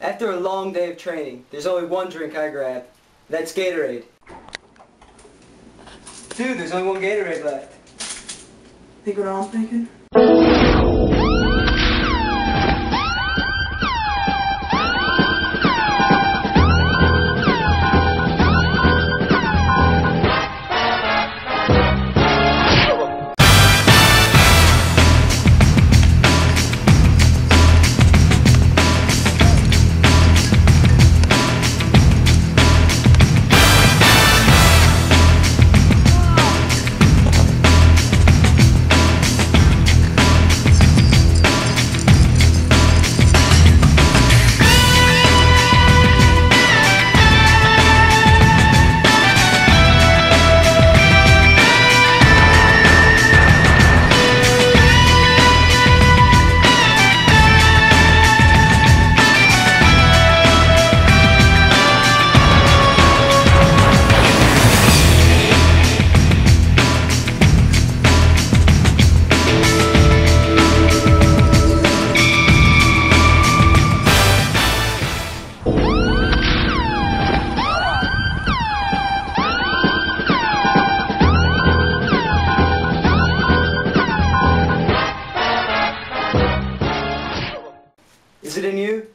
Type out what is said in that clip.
After a long day of training, there's only one drink I grab. That's Gatorade. Dude, there's only one Gatorade left. Think what I'm thinking? Is it in you?